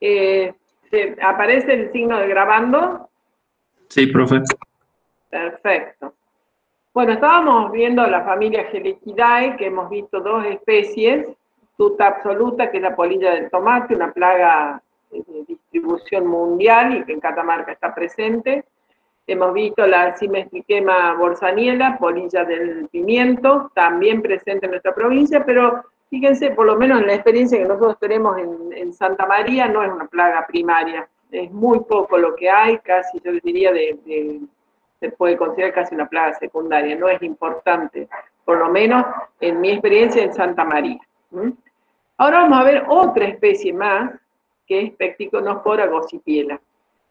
Eh, ¿Aparece el signo de grabando? Sí, profe. Perfecto. Bueno, estábamos viendo la familia Gelichidae, que hemos visto dos especies, tuta absoluta, que es la polilla del tomate, una plaga de distribución mundial y que en Catamarca está presente. Hemos visto la Simestriquema borsaniela, polilla del pimiento, también presente en nuestra provincia, pero fíjense, por lo menos en la experiencia que nosotros tenemos en, Santa María, no es una plaga primaria. Es muy poco lo que hay, casi yo diría de, se puede considerar casi una plaga secundaria, no es importante, por lo menos en mi experiencia en Santa María. Ahora vamos a ver otra especie más, que es Pecticonospora gocipiela.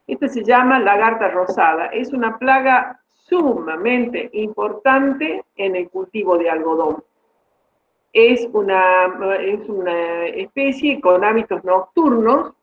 Esta se llama lagarta rosada. Es una plaga sumamente importante en el cultivo de algodón. Es una, es una especie con hábitos nocturnos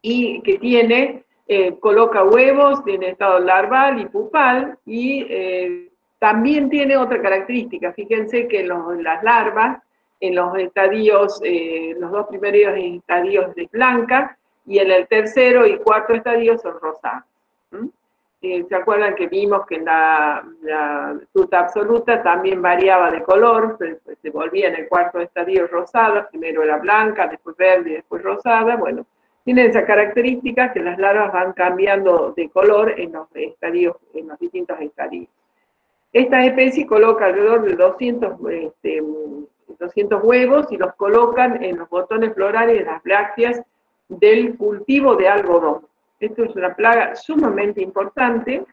y que tiene, eh, coloca huevos, tiene estado larval y pupal y eh, también tiene otra característica. Fíjense que las larvas en los estadios, eh, los dos primeros estadios de blanca y en el tercero y cuarto estadio son rosados. Eh, ¿Se acuerdan que vimos que la, la fruta absoluta también variaba de color? Se, volvía en el cuarto estadio rosada, primero era blanca, después verde y después rosada. Bueno, tienen esa característica que las larvas van cambiando de color en los estadios, en los distintos estadios. Esta especie coloca alrededor de 200 este, 200 huevos y los colocan en los botones florales de las brácteas del cultivo de algodón. Esto es una plaga sumamente importante.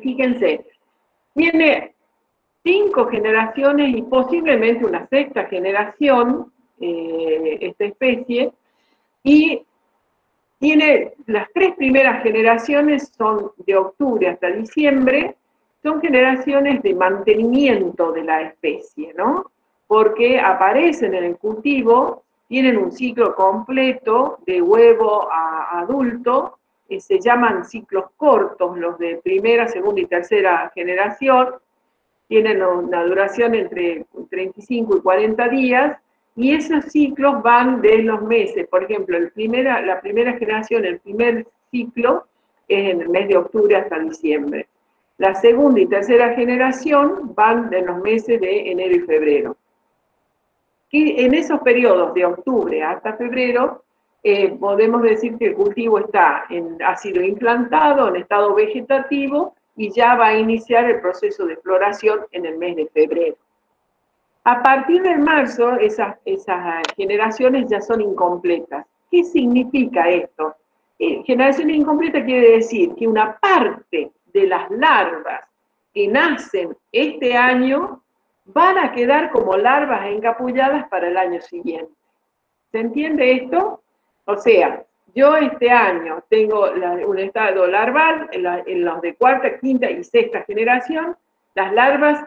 Fíjense, tiene cinco generaciones y posiblemente una sexta generación eh, esta especie, y tiene las tres primeras generaciones son de octubre hasta diciembre, son generaciones de mantenimiento de la especie, ¿no? porque aparecen en el cultivo, tienen un ciclo completo de huevo a adulto, y se llaman ciclos cortos, los de primera, segunda y tercera generación, tienen una duración entre 35 y 40 días, y esos ciclos van de los meses. Por ejemplo, la primera generación, el primer ciclo, es en el mes de octubre hasta diciembre. La segunda y tercera generación van de los meses de enero y febrero en esos periodos de octubre hasta febrero, eh, podemos decir que el cultivo está ha sido implantado en estado vegetativo y ya va a iniciar el proceso de floración en el mes de febrero. A partir de marzo, esas, esas generaciones ya son incompletas. ¿Qué significa esto? Eh, generación incompleta quiere decir que una parte de las larvas que nacen este año van a quedar como larvas encapulladas para el año siguiente. ¿Se entiende esto? O sea, yo este año tengo un estado larval en, los de cuarta, quinta y sexta generación, las larvas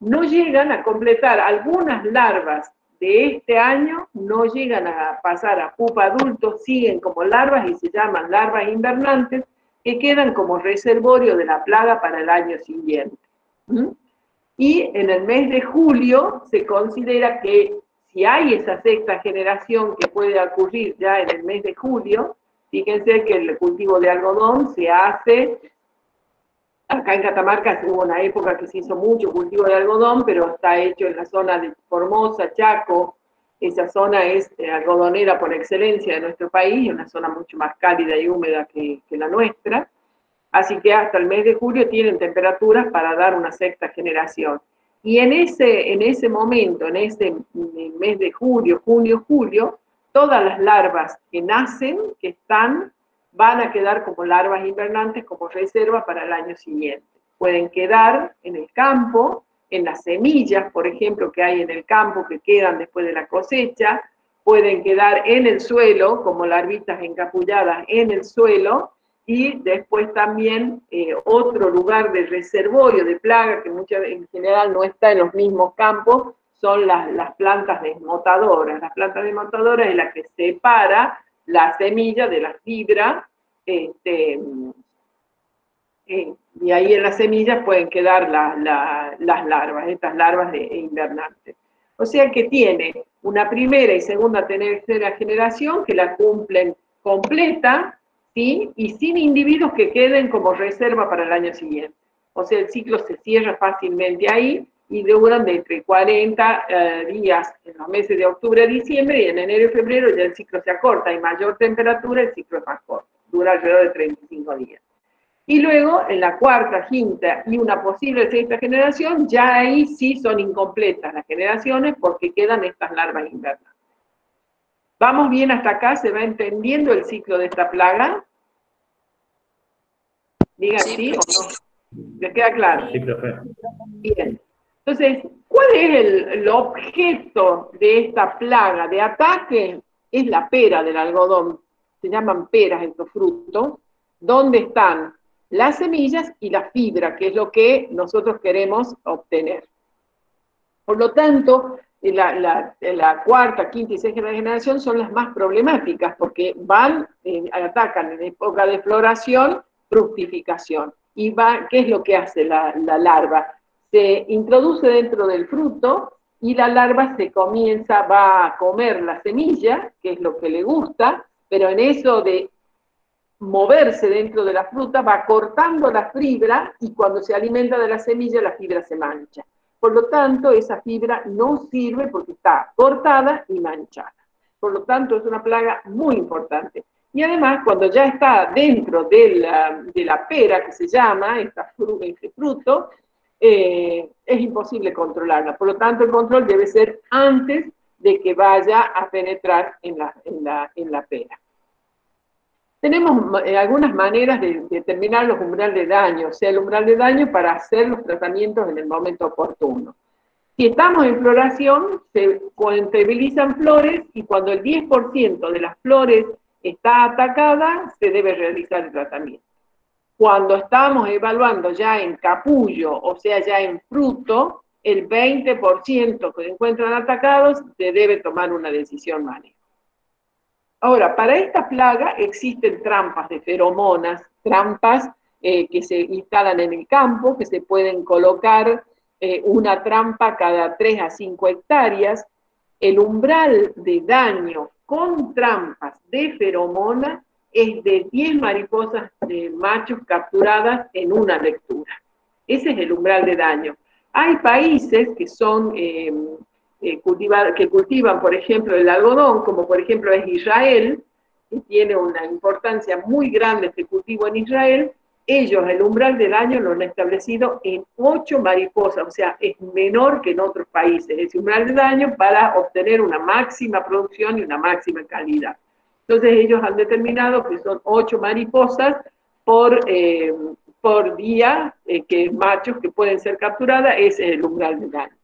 no llegan a completar, algunas larvas de este año no llegan a pasar a pupa adulto, siguen como larvas y se llaman larvas invernantes, que quedan como reservorio de la plaga para el año siguiente. ¿Mm? Y en el mes de julio se considera que si hay esa sexta generación que puede ocurrir ya en el mes de julio, fíjense que el cultivo de algodón se hace, acá en Catamarca hubo una época que se hizo mucho cultivo de algodón, pero está hecho en la zona de Formosa, Chaco, esa zona es eh, algodonera por excelencia de nuestro país, una zona mucho más cálida y húmeda que, que la nuestra. Así que hasta el mes de julio tienen temperaturas para dar una sexta generación. Y en ese, en ese momento, en ese mes de julio, junio, julio, todas las larvas que nacen, que están, van a quedar como larvas invernantes, como reserva para el año siguiente. Pueden quedar en el campo, en las semillas, por ejemplo, que hay en el campo que quedan después de la cosecha, pueden quedar en el suelo, como larvitas encapulladas en el suelo, y después también eh, otro lugar de reservorio de plaga que muchas, en general no está en los mismos campos, son las, las plantas desmotadoras. Las plantas desmotadoras es la que separa la semilla de la fibra, este, eh, y ahí en las semillas pueden quedar las larvas, estas larvas de, invernantes. O sea que tiene una primera y segunda, tercera generación que la cumplen completa, ¿sí? Y sin individuos que queden como reserva para el año siguiente. O sea, el ciclo se cierra fácilmente ahí y duran de entre 40 eh, días en los meses de octubre a diciembre y en enero y febrero ya el ciclo se acorta. Hay mayor temperatura, el ciclo es más corto, dura alrededor de 35 días. Y luego, en la cuarta, quinta y una posible sexta generación, ya ahí sí son incompletas las generaciones porque quedan estas larvas invernales. ¿Vamos bien hasta acá? ¿Se va entendiendo el ciclo de esta plaga? Diga sí, o no. ¿Le queda claro? Sí, profe. Bien. Entonces, ¿cuál es el, objeto de esta plaga de ataque? Es la pera del algodón. Se llaman peras estos frutos, donde están las semillas y la fibra, que es lo que nosotros queremos obtener. Por lo tanto, la, cuarta, quinta y sexta generación son las más problemáticas porque van, eh, atacan en época de floración, fructificación. ¿Y va, qué es lo que hace la, la larva? Se introduce dentro del fruto y la larva se comienza, va a comer la semilla, que es lo que le gusta, pero en eso de moverse dentro de la fruta va cortando la fibra y cuando se alimenta de la semilla la fibra se mancha. Por lo tanto, esa fibra no sirve porque está cortada y manchada. Por lo tanto, es una plaga muy importante. Y además, cuando ya está dentro de la, pera, que se llama, este fruto, eh, es imposible controlarla. Por lo tanto, el control debe ser antes de que vaya a penetrar en la pera. Tenemos eh, algunas maneras de determinar los umbrales de daño, o sea, el umbral de daño para hacer los tratamientos en el momento oportuno. Si estamos en floración, se contabilizan flores y cuando el 10% de las flores está atacada, se debe realizar el tratamiento. Cuando estamos evaluando ya en capullo, o sea, ya en fruto, el 20% que se encuentran atacados, se debe tomar una decisión manejo. Ahora, para esta plaga existen trampas de feromonas, trampas eh, que se instalan en el campo, que se pueden colocar eh, una trampa cada 3 a 5 hectáreas. El umbral de daño con trampas de feromona es de 10 mariposas de machos capturadas en una lectura. Ese es el umbral de daño. Hay países que son eh, eh, que cultivan, por ejemplo, el algodón, como por ejemplo es Israel, que tiene una importancia muy grande este cultivo en Israel, ellos el umbral del año lo han establecido en 8 mariposas, o sea, es menor que en otros países, ese umbral del año para obtener una máxima producción y una máxima calidad. Entonces ellos han determinado que son 8 mariposas por, eh, por día, eh, que machos que pueden ser capturadas, es el umbral del año.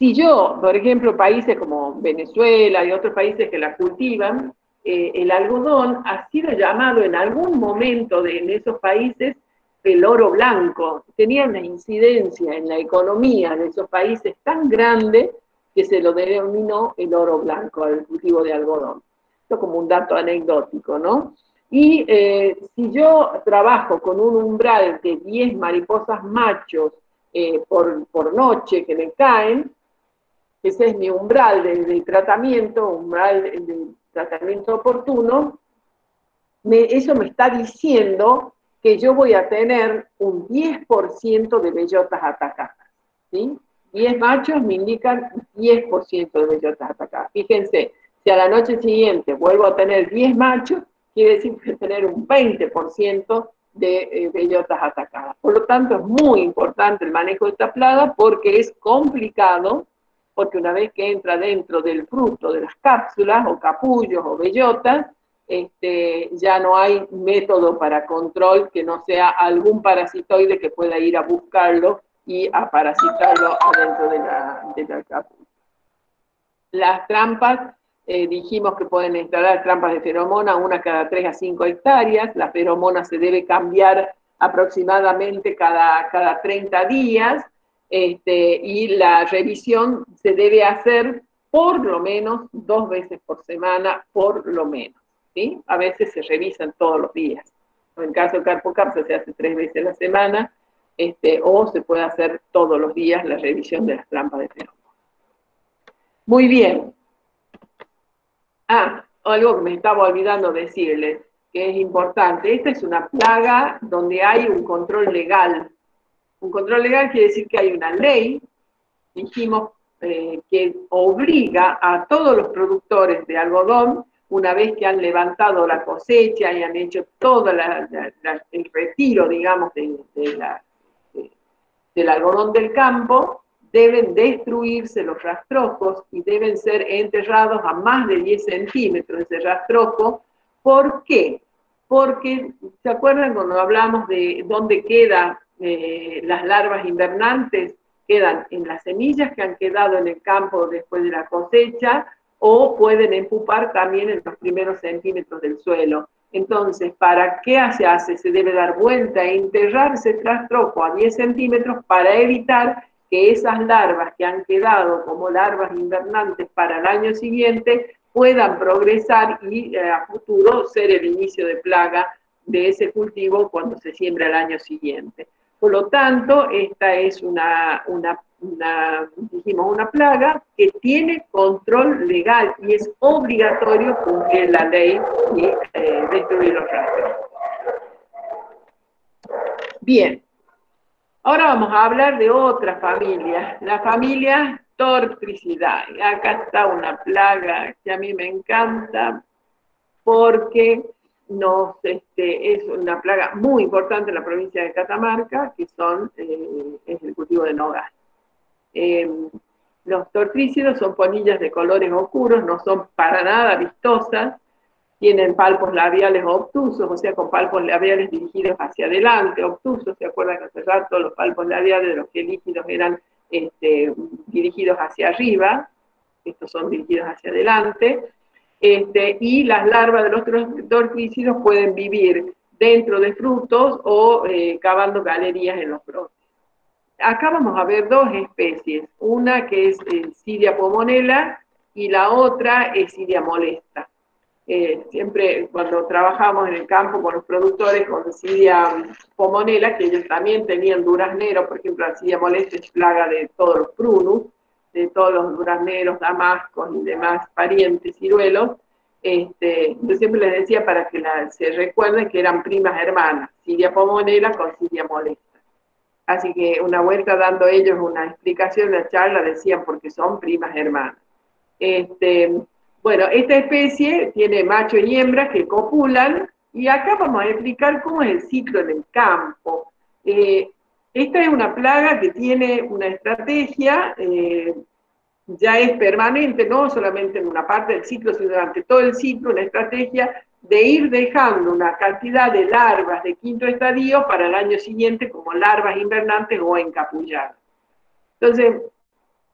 Si yo, por ejemplo, países como Venezuela y otros países que la cultivan, eh, el algodón ha sido llamado en algún momento de, en esos países el oro blanco. Tenía una incidencia en la economía de esos países tan grande que se lo denominó el oro blanco, el cultivo de algodón. Esto como un dato anecdótico, ¿no? Y eh, si yo trabajo con un umbral de 10 mariposas machos eh, por, por noche que me caen, ese es mi umbral de, tratamiento, umbral de, tratamiento oportuno, eso me está diciendo que yo voy a tener un 10% de bellotas atacadas. ¿sí? 10 machos me indican 10% de bellotas atacadas. Fíjense, si a la noche siguiente vuelvo a tener 10 machos, quiere decir que tener un 20% de eh, bellotas atacadas. Por lo tanto, es muy importante el manejo de esta plaga porque es complicado porque una vez que entra dentro del fruto de las cápsulas o capullos o bellotas, este, ya no hay método para control que no sea algún parasitoide que pueda ir a buscarlo y a parasitarlo adentro de la, de la Las trampas, eh, dijimos que pueden instalar trampas de feromona, una cada 3 a 5 hectáreas. La feromona se debe cambiar aproximadamente cada, cada 30 días este, y la revisión se debe hacer por lo menos dos veces por semana, por lo menos. ¿sí? A veces se revisan todos los días. En caso de Carpocapsa se hace tres veces a la semana, este, o se puede hacer todos los días la revisión de las trampas de feromonas. Muy bien. Ah, algo que me estaba olvidando decirles, que es importante. Esta es una plaga donde hay un control legal. Un control legal quiere decir que hay una ley, dijimos, eh, que obliga a todos los productores de algodón, una vez que han levantado la cosecha y han hecho todo el retiro, digamos, de, del algodón del campo, deben destruirse los rastrojos y deben ser enterrados a más de 10 centímetros ese rastrojo. ¿Por qué? Porque, ¿se acuerdan cuando hablamos de dónde quedan eh, las larvas invernantes? Quedan en las semillas que han quedado en el campo después de la cosecha o pueden empupar también en los primeros centímetros del suelo. Entonces, ¿para qué se hace? Se debe dar vuelta e enterrarse tras troco a 10 centímetros para evitar que esas larvas que han quedado como larvas invernantes para el año siguiente puedan progresar y eh, a futuro ser el inicio de plaga de ese cultivo cuando se siembra el año siguiente. Por lo tanto, esta es una, dijimos, una plaga que tiene control legal y es obligatorio cumplir la ley y eh, destruir los rastros. Bien, ahora vamos a hablar de otra familia, la familia Tortricidae. Acá está una plaga que a mí me encanta porque este, es una plaga muy importante en la provincia de Catamarca, que son, eh, es el cultivo de nogal. Em, los tortrícidos son ponillas de colores oscuros, no son para nada vistosas, tienen palpos labiales obtusos, o sea, con palpos labiales dirigidos hacia adelante, obtusos, ¿se acuerdan que hace rato los palpos labiales de los que líquidos eran este, dirigidos hacia arriba, estos son dirigidos hacia adelante, este, y las larvas de los tortuícidos pueden vivir dentro de frutos o eh, cavando galerías en los brotes. Acá vamos a ver dos especies, una que es eh, Sidia pomonela y la otra es Sidia molesta. Eh, siempre cuando trabajamos en el campo con los productores con Sidia pomonela, que ellos también tenían durazneros, por ejemplo, la Sidia molesta es plaga de todos los prunus, de todos los durazneros, damascos y demás parientes ciruelos, este, yo siempre les decía para que se recuerden que eran primas hermanas, Siria Pomonela con Siria Molesta. Así que una vuelta dando ellos una explicación la charla decían porque son primas hermanas. Este, bueno, esta especie tiene macho y hembra que copulan y acá vamos a explicar cómo es el ciclo en el campo. Eh, esta es una plaga que tiene una estrategia, eh, ya es permanente, no solamente en una parte del ciclo, sino durante todo el ciclo, una estrategia de ir dejando una cantidad de larvas de quinto estadio para el año siguiente como larvas invernantes o encapulladas. Entonces,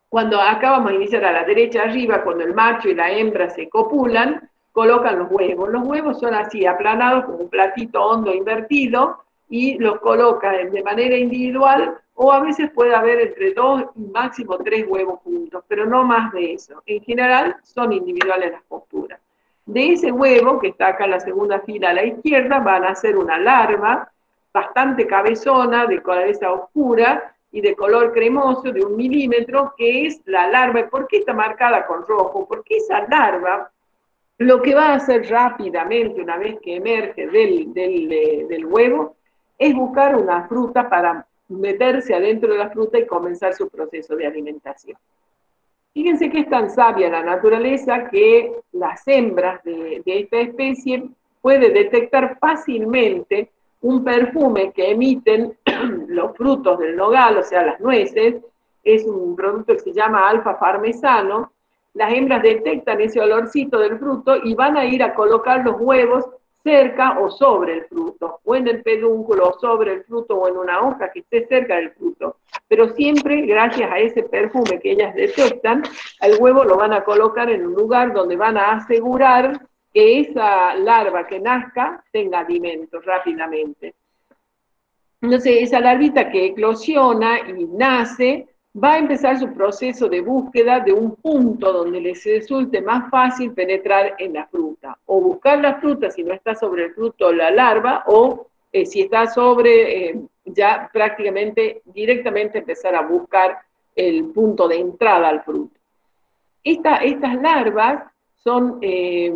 cuando acá vamos a iniciar a la derecha arriba, cuando el macho y la hembra se copulan, colocan los huevos. Los huevos son así, aplanados como un platito hondo invertido, y los coloca de manera individual o a veces puede haber entre dos y máximo tres huevos juntos, pero no más de eso. En general son individuales las posturas. De ese huevo, que está acá en la segunda fila a la izquierda, van a ser una larva bastante cabezona, de cabeza oscura y de color cremoso, de un milímetro, que es la larva. ¿Por qué está marcada con rojo? Porque esa larva lo que va a hacer rápidamente, una vez que emerge del, del, eh, del huevo, es buscar una fruta para meterse adentro de la fruta y comenzar su proceso de alimentación. Fíjense que es tan sabia la naturaleza que las hembras de, esta especie puede detectar fácilmente un perfume que emiten los frutos del nogal, o sea, las nueces, es un producto que se llama alfa parmesano, las hembras detectan ese olorcito del fruto y van a ir a colocar los huevos cerca o sobre el fruto, o en el pedúnculo, o sobre el fruto, o en una hoja que esté cerca del fruto. Pero siempre, gracias a ese perfume que ellas detectan, el huevo lo van a colocar en un lugar donde van a asegurar que esa larva que nazca tenga alimento rápidamente. Entonces, esa larvita que eclosiona y nace, va a empezar su proceso de búsqueda de un punto donde les resulte más fácil penetrar en la fruta, o buscar la fruta si no está sobre el fruto la larva, o eh, si está sobre, eh, ya prácticamente directamente empezar a buscar el punto de entrada al fruto. estas larvas son eh,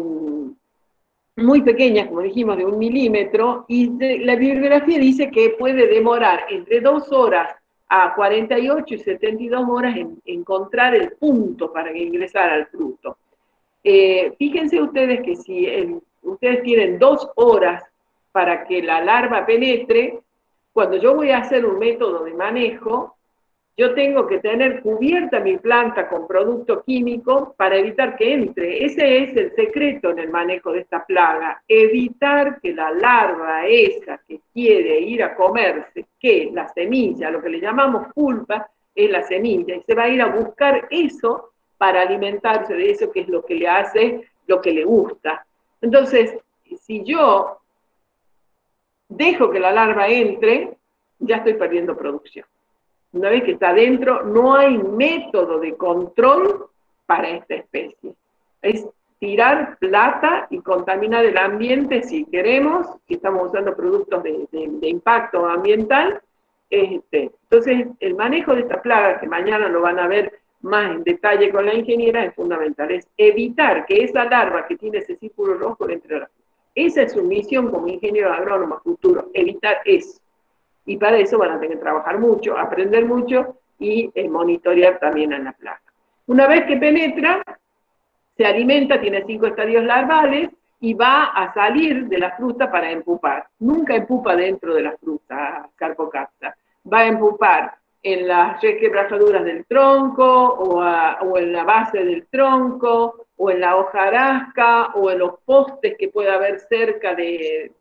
muy pequeñas, como dijimos, de un milímetro, y la bibliografía dice que puede demorar entre dos horas a 48 y 72 horas en encontrar el punto para ingresar al fruto. Eh, fíjense ustedes que si ustedes tienen dos horas para que la larva penetre, cuando yo voy a hacer un método de manejo, yo tengo que tener cubierta mi planta con producto químico para evitar que entre. Ese es el secreto en el manejo de esta plaga, evitar que la larva esa que quiere ir a comerse, que la semilla, lo que le llamamos pulpa, es la semilla, y se va a ir a buscar eso para alimentarse de eso que es lo que le hace, lo que le gusta. Entonces, si yo dejo que la larva entre, ya estoy perdiendo producción. Una vez que está adentro, no hay método de control para esta especie. Es tirar plata y contaminar el ambiente si queremos, si estamos usando productos de, impacto ambiental. Este, entonces, el manejo de esta plaga, que mañana lo van a ver más en detalle con la ingeniera, es fundamental. Es evitar que esa larva que tiene ese círculo rojo entre las esa es su misión como ingeniero agrónomo futuro, evitar eso. Y para eso van a tener que trabajar mucho, aprender mucho y eh, monitorear también en la plaga. Una vez que penetra, se alimenta, tiene cinco estadios larvales y va a salir de la fruta para empupar. Nunca empupa dentro de la fruta, carpocapta. Va a empupar en las requebrajaduras del tronco o, en la base del tronco o en la hojarasca o en los postes que pueda haber cerca de,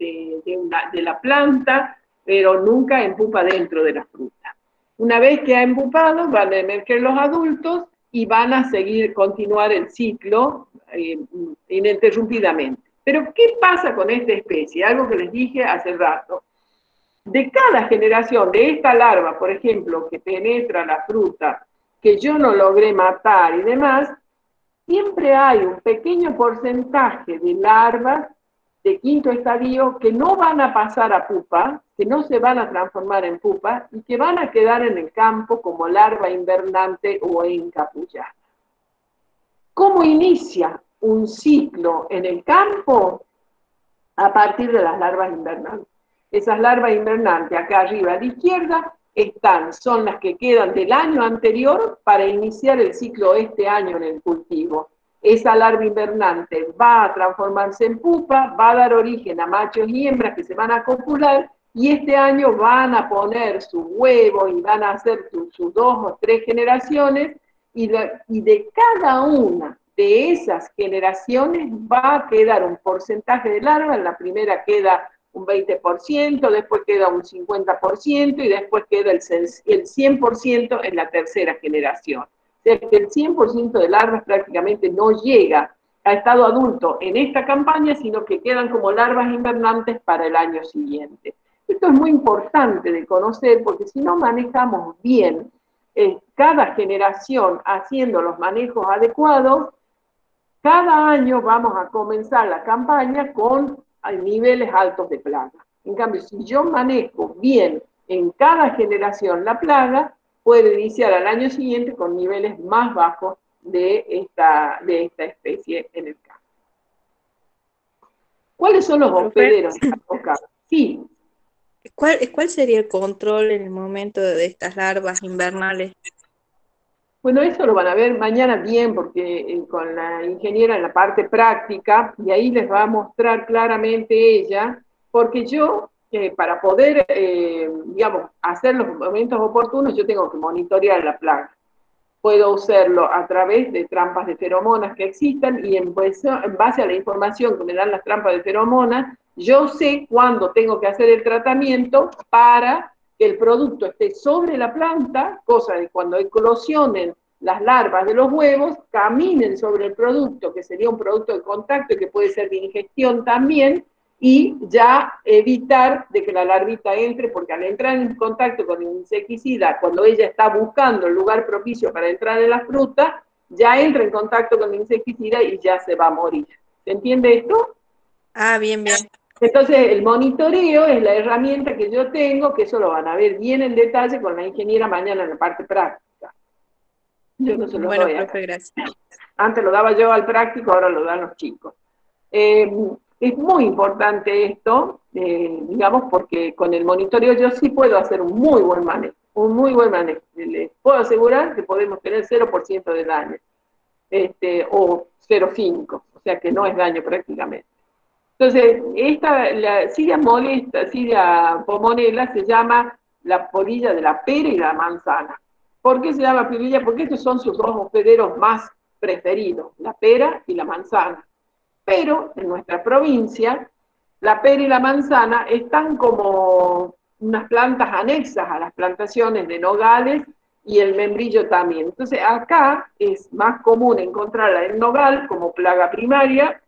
la planta, pero nunca empupa dentro de la fruta. Una vez que ha empupado, van a emerger los adultos y van a seguir, continuar el ciclo eh, ininterrumpidamente. Pero, ¿qué pasa con esta especie? Algo que les dije hace rato de cada generación de esta larva, por ejemplo, que penetra la fruta, que yo no logré matar y demás, siempre hay un pequeño porcentaje de larvas de quinto estadio que no van a pasar a pupa, que no se van a transformar en pupa y que van a quedar en el campo como larva invernante o encapullada. ¿Cómo inicia un ciclo en el campo? A partir de las larvas invernantes. Esas larvas invernantes acá arriba a la izquierda están, son las que quedan del año anterior para iniciar el ciclo este año en el cultivo. Esa larva invernante va a transformarse en pupa, va a dar origen a machos y hembras que se van a copular y este año van a poner su huevo y van a hacer sus dos o tres generaciones y de cada una de esas generaciones va a quedar un porcentaje de larva, en la primera queda un 20%, después queda un 50% y después queda el 100% en la tercera generación. O sea que el 100% de larvas prácticamente no llega a estado adulto en esta campaña, sino que quedan como larvas invernantes para el año siguiente. Esto es muy importante de conocer porque si no manejamos bien eh, cada generación haciendo los manejos adecuados, cada año vamos a comenzar la campaña con hay niveles altos de plaga. En cambio, si yo manejo bien en cada generación la plaga, puede iniciar al año siguiente con niveles más bajos de esta, de esta especie en el campo. ¿Cuáles son los hospederos? Sí. ¿Cuál, ¿Cuál sería el control en el momento de estas larvas invernales? Bueno, eso lo van a ver mañana bien, porque eh, con la ingeniera en la parte práctica, y ahí les va a mostrar claramente ella, porque yo, eh, para poder, eh, digamos, hacer los momentos oportunos, yo tengo que monitorear la plaga. Puedo usarlo a través de trampas de feromonas que existan y en, en base a la información que me dan las trampas de feromonas, yo sé cuándo tengo que hacer el tratamiento para que el producto esté sobre la planta, cosa de cuando eclosionen las larvas de los huevos, caminen sobre el producto, que sería un producto de contacto y que puede ser de ingestión también, y ya evitar de que la larvita entre, porque al entrar en contacto con el insecticida, cuando ella está buscando el lugar propicio para entrar en la fruta, ya entra en contacto con el insecticida y ya se va a morir. ¿Se entiende esto? Ah, bien, bien. Entonces, el monitoreo es la herramienta que yo tengo, que eso lo van a ver bien en detalle con la ingeniera mañana en la parte práctica. Yo no se lo bueno, doy. profe, gracias. Antes lo daba yo al práctico, ahora lo dan los chicos. Eh, es muy importante esto, eh, digamos, porque con el monitoreo yo sí puedo hacer un muy buen manejo, un muy buen manejo. Les puedo asegurar que podemos tener 0% de daño, este, o 0,5, o sea que no es daño prácticamente. Entonces, esta, la silla molesta, silla pomonela, se llama la polilla de la pera y la manzana. ¿Por qué se llama polilla? Porque estos son sus dos hospederos más preferidos, la pera y la manzana. Pero en nuestra provincia, la pera y la manzana están como unas plantas anexas a las plantaciones de nogales y el membrillo también. Entonces acá es más común encontrarla en nogal como plaga primaria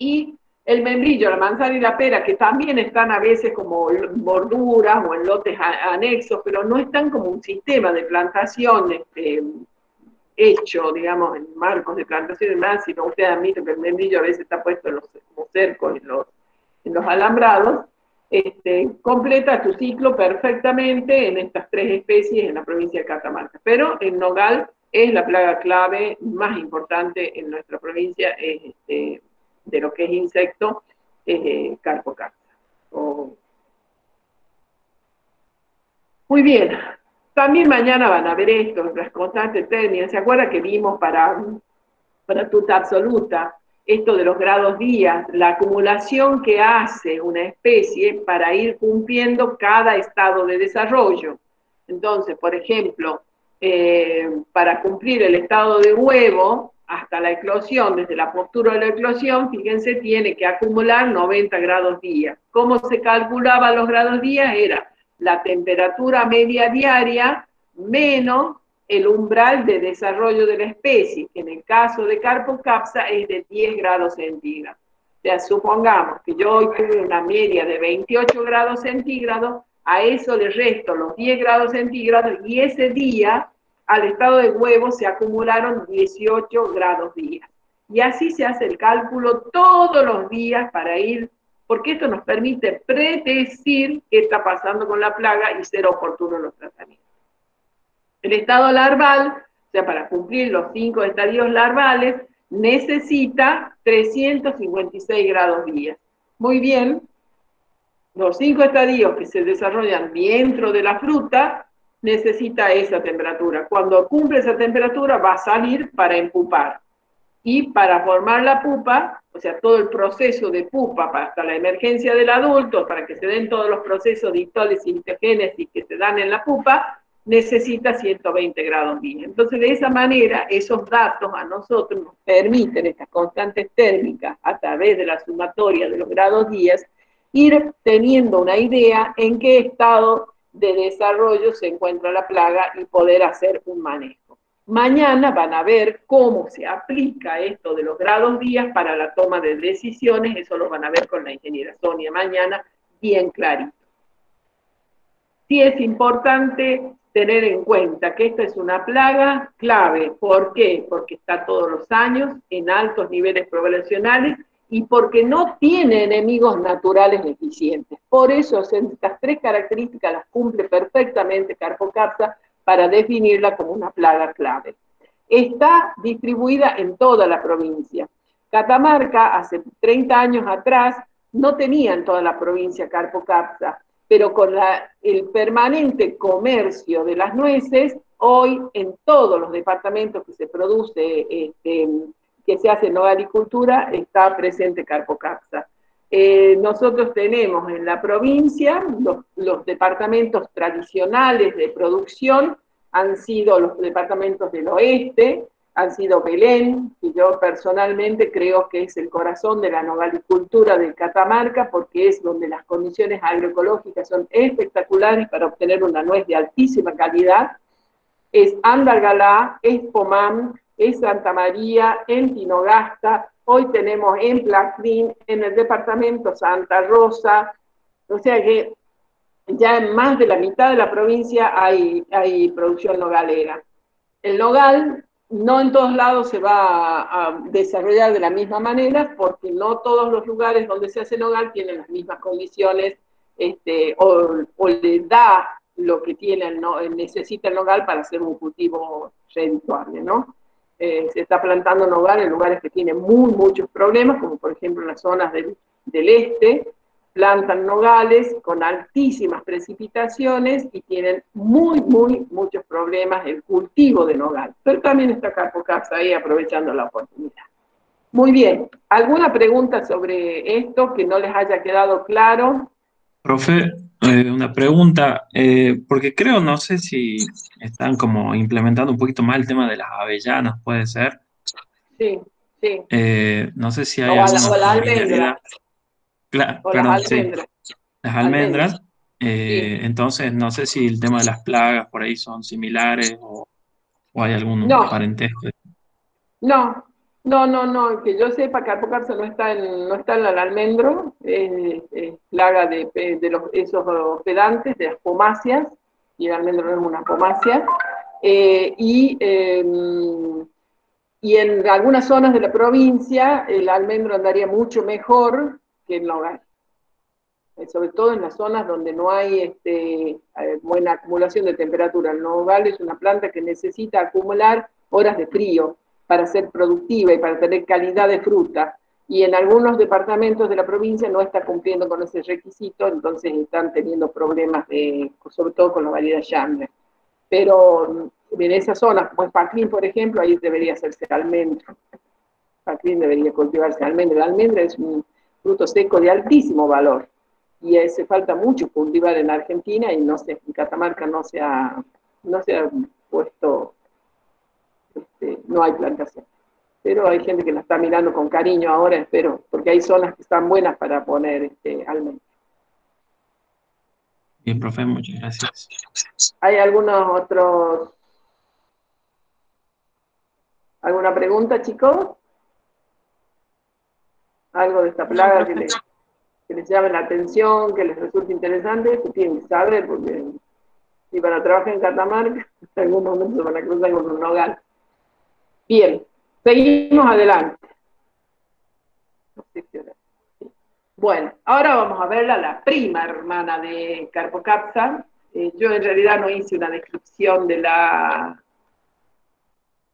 y el membrillo, la manzana y la pera, que también están a veces como borduras o en lotes anexos, pero no están como un sistema de plantación este, hecho, digamos, en marcos de plantación y demás, sino ustedes admiten que el membrillo a veces está puesto en los cercos, en los, en los alambrados, este, completa su ciclo perfectamente en estas tres especies en la provincia de Catamarca. Pero el nogal es la plaga clave más importante en nuestra provincia este, de lo que es insecto, eh, Muy bien, también mañana van a ver esto, las constantes térmicas. ¿Se acuerda que vimos para, para tuta absoluta esto de los grados días, la acumulación que hace una especie para ir cumpliendo cada estado de desarrollo. Entonces, por ejemplo, eh, para cumplir el estado de huevo hasta la eclosión, desde la postura de la eclosión, fíjense, tiene que acumular 90 grados días. ¿Cómo se calculaban los grados días? Era la temperatura media diaria menos el umbral de desarrollo de la especie, que en el caso de Carpocapsa es de 10 grados centígrados. O sea, supongamos que yo hoy tuve una media de 28 grados centígrados, a eso le resto los 10 grados centígrados y ese día al estado de huevo se acumularon 18 grados días. Y así se hace el cálculo todos los días para ir, porque esto nos permite predecir qué está pasando con la plaga y ser oportuno en los tratamientos. El estado larval, o sea, para cumplir los cinco estadios larvales, necesita 356 grados días. Muy bien, los cinco estadios que se desarrollan dentro de la fruta necesita esa temperatura. Cuando cumple esa temperatura va a salir para empupar. Y para formar la pupa, o sea, todo el proceso de pupa hasta la emergencia del adulto, para que se den todos los procesos de y que se dan en la pupa, necesita 120 grados día. Entonces, de esa manera, esos datos a nosotros nos permiten, estas constantes térmicas, a través de la sumatoria de los grados días, ir teniendo una idea en qué estado de desarrollo se encuentra la plaga y poder hacer un manejo. Mañana van a ver cómo se aplica esto de los grados días para la toma de decisiones, eso lo van a ver con la ingeniera Sonia mañana, bien clarito. Sí es importante tener en cuenta que esta es una plaga clave. ¿Por qué? Porque está todos los años en altos niveles poblacionales y porque no tiene enemigos naturales eficientes. Por eso estas tres características las cumple perfectamente Carpocapsa para definirla como una plaga clave. Está distribuida en toda la provincia. Catamarca, hace 30 años atrás, no tenía en toda la provincia Carpocapsa pero con el permanente comercio de las nueces, hoy en todos los departamentos que se produce, este, que se hace en agricultura, está presente Carpocapsa. Eh, nosotros tenemos en la provincia los, departamentos tradicionales de producción, han sido los departamentos del oeste, han sido Belén, que yo personalmente creo que es el corazón de la novalicultura de Catamarca, porque es donde las condiciones agroecológicas son espectaculares para obtener una nuez de altísima calidad. Es Andalgalá, es Pomán, es Santa María, en Tinogasta, hoy tenemos en Placlín, en el departamento Santa Rosa, o sea que ya en más de la mitad de la provincia hay, hay producción nogalera. El nogal no en todos lados se va a, desarrollar de la misma manera porque no todos los lugares donde se hace nogal tienen las mismas condiciones este, o, le da lo que tiene necesita el nogal para hacer un cultivo redituable, ¿no? Eh, se está plantando nogal en lugares que tienen muy muchos problemas, como por ejemplo en las zonas del, del este, plantan nogales con altísimas precipitaciones y tienen muy, muy, muchos problemas el cultivo de nogal. Pero también está Carpocasa ahí aprovechando la oportunidad. Muy bien, ¿alguna pregunta sobre esto que no les haya quedado claro? Profe, eh, una pregunta, eh, porque creo, no sé si están como implementando un poquito más el tema de las avellanas, ¿puede ser? Sí, sí. Eh, no sé si hay o alguna la almendra. Claro, perdón, las almendras. Sí. Las almendras. Entonces, no sé si el tema de las plagas por ahí son similares o, o hay algún parentesco. No, no, no, no, que yo sepa que Apocarse no está en, no está en el almendro, es, plaga de, de, los, esos hospedantes, de las pomáceas, y el almendro no es una pomácea, eh, y, em, y en algunas zonas de la provincia el almendro andaría mucho mejor que el nogal, eh, sobre todo en las zonas donde no hay este, eh, buena acumulación de temperatura. El nogal es una planta que necesita acumular horas de frío, para ser productiva y para tener calidad de fruta, y en algunos departamentos de la provincia no está cumpliendo con ese requisito, entonces están teniendo problemas, de, sobre todo con la variedad Yamre. Pero en esas zonas, como es Paclín, por ejemplo, ahí debería hacerse almendro. Paclín debería cultivarse almendro. La almendra es un fruto seco de altísimo valor y hace falta mucho cultivar en Argentina y no sé, en Catamarca no se ha, no se ha puesto este, no hay plantación. Pero hay gente que la está mirando con cariño ahora, espero, porque hay zonas que están buenas para poner este, almendra. Bien, profe, muchas gracias. ¿Hay algunos otros? ¿Alguna pregunta, chicos? ¿Algo de esta plaga que les, que les llame la atención, que les resulte interesante? Que tienen que saber, porque si van a trabajar en Catamarca, en algún momento se van a cruzar con un hogar. Bien, seguimos adelante. Bueno, ahora vamos a verla, la prima hermana de Carpocapsa. Eh, yo en realidad no hice una descripción de la,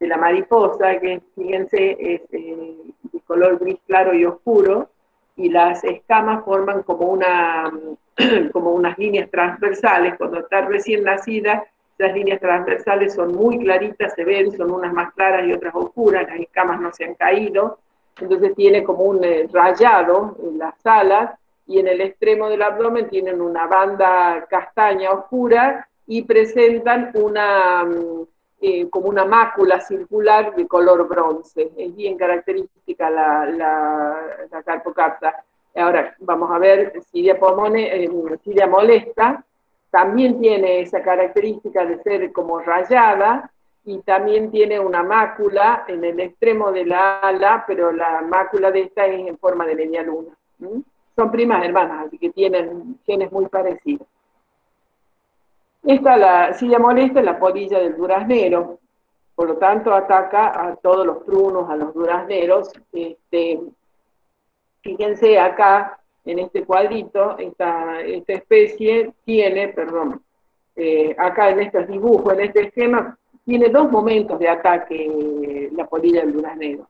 de la mariposa, que fíjense es eh, de color gris claro y oscuro, y las escamas forman como, una, como unas líneas transversales. Cuando está recién nacida, las líneas transversales son muy claritas, se ven, son unas más claras y otras oscuras, las escamas no se han caído, entonces tiene como un eh, rayado en las alas y en el extremo del abdomen tienen una banda castaña oscura y presentan una, mm, eh, como una mácula circular de color bronce. Es bien característica la, la, la Ahora vamos a ver Siria, pomone, eh, Siria molesta, también tiene esa característica de ser como rayada y también tiene una mácula en el extremo de la ala, pero la mácula de esta es en forma de media luna. Son primas hermanas, así que tienen genes muy parecidos. Esta, la silla molesta, es la polilla del duraznero, por lo tanto ataca a todos los prunos, a los durazneros. Este, fíjense acá, en este cuadrito, esta, esta especie tiene, perdón, eh, acá en estos dibujos, en este esquema, tiene dos momentos de ataque la polilla del duraznero.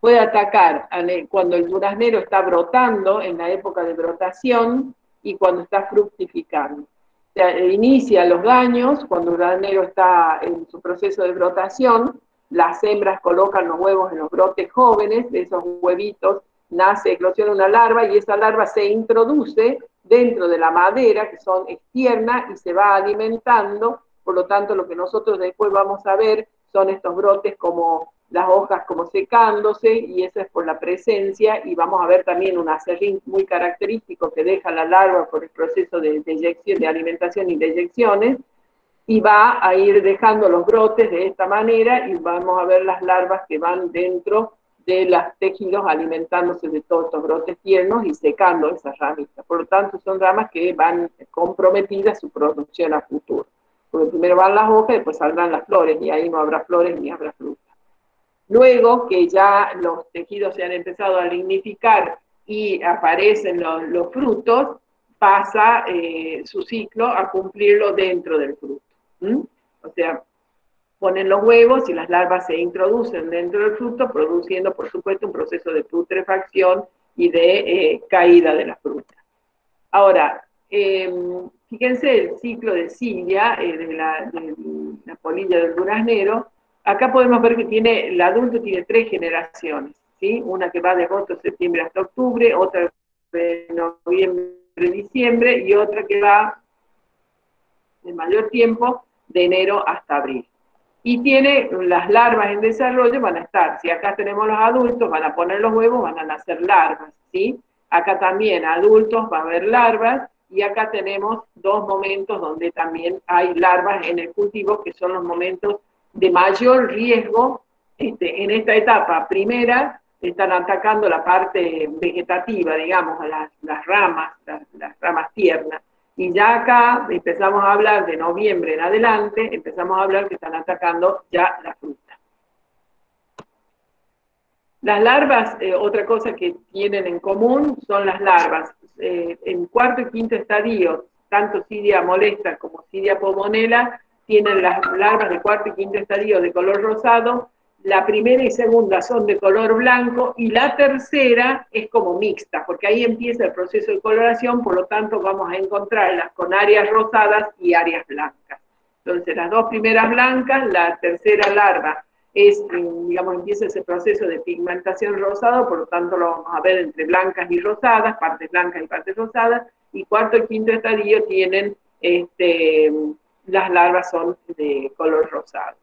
Puede atacar cuando el duraznero está brotando, en la época de brotación, y cuando está fructificando. O sea, inicia los daños cuando el duraznero está en su proceso de brotación, las hembras colocan los huevos en los brotes jóvenes, de esos huevitos nace, eclosiona una larva y esa larva se introduce dentro de la madera, que son externas, y se va alimentando, por lo tanto lo que nosotros después vamos a ver son estos brotes como las hojas como secándose, y eso es por la presencia, y vamos a ver también un acerrín muy característico que deja la larva por el proceso de, de, de alimentación y de y va a ir dejando los brotes de esta manera, y vamos a ver las larvas que van dentro de los tejidos alimentándose de todos estos brotes tiernos y secando esas ramitas. Por lo tanto, son ramas que van comprometidas su producción a futuro. Porque primero van las hojas, después saldrán las flores, y ahí no habrá flores ni habrá fruta. Luego que ya los tejidos se han empezado a lignificar y aparecen los, frutos, pasa eh, su ciclo a cumplirlo dentro del fruto. O sea, ponen los huevos y las larvas se introducen dentro del fruto, produciendo, por supuesto, un proceso de putrefacción y de eh, caída de la fruta. Ahora, em, fíjense el ciclo de Silvia, eh, de, la, polilla del duraznero. Acá podemos ver que tiene, el adulto tiene tres generaciones, ¿sí? Una que va de agosto, septiembre hasta octubre, otra de noviembre, diciembre y otra que va de mayor tiempo de enero hasta abril. Y tiene las larvas en desarrollo, van a estar, si acá tenemos los adultos, van a poner los huevos, van a nacer larvas, ¿sí? Acá también adultos va a haber larvas y acá tenemos dos momentos donde también hay larvas en el cultivo, que son los momentos de mayor riesgo este, en esta etapa. Primera, están atacando la parte vegetativa, digamos, las, las ramas, las, ramas tiernas. Y ya acá empezamos a hablar de noviembre en adelante, empezamos a hablar que están atacando ya la fruta. Las larvas, eh, otra cosa que tienen en común son las larvas. Eh, en cuarto y quinto estadio, tanto Sidia molesta como Sidia pomonela, tienen las larvas de cuarto y quinto estadio de color rosado, la primera y segunda son de color blanco y la tercera es como mixta, porque ahí empieza el proceso de coloración, por lo tanto vamos a encontrarlas con áreas rosadas y áreas blancas. Entonces las dos primeras blancas, la tercera larva es, digamos, empieza ese proceso de pigmentación rosado, por lo tanto lo vamos a ver entre blancas y rosadas, partes blancas y partes rosadas, y cuarto y quinto estadio tienen, este, las larvas son de color rosado.